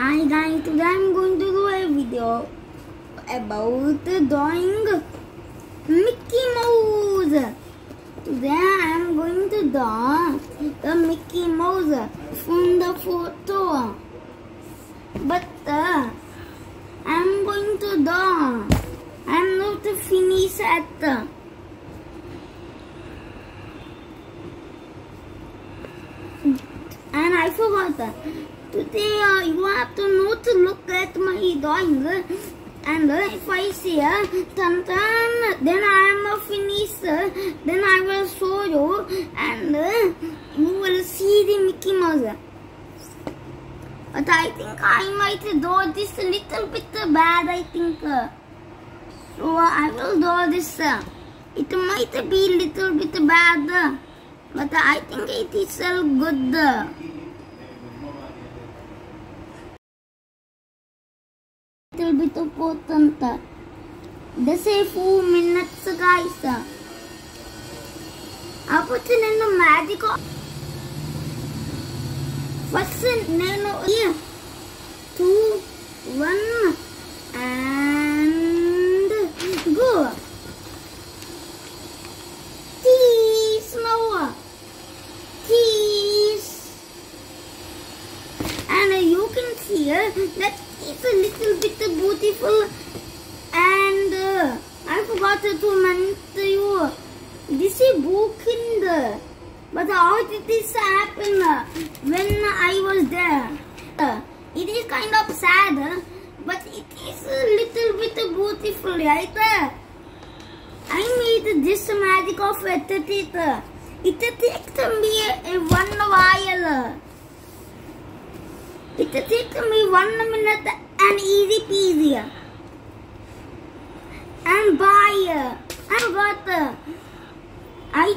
Hi guys, today I'm going to do a video about drawing Mickey Mouse. Today I'm going to draw the Mickey Mouse from the photo. But uh, I'm going to draw. I'm not finished at. Uh, and I forgot that. Today uh, you have to know to look at my drawing and uh, if I see uh, tan tan, then I am uh, finished uh, then I will show you and uh, you will see the Mickey Mouse. But I think I might draw this a little bit bad I think. Uh, so uh, I will draw this. Uh, it might be a little bit bad. Uh, but I think it is still good. Little bit important. That's a few minutes, guys. అప్పుడు నేను magic first నేను two one and go Tease Noah. Tease. And uh, you can see uh, that it's a little bit This is the. But how did this happen when I was there? It is kind of sad, but it is a little bit beautiful, right? I made this magic of it. It, takes me one while. It takes me one minute buyer. I'm the. I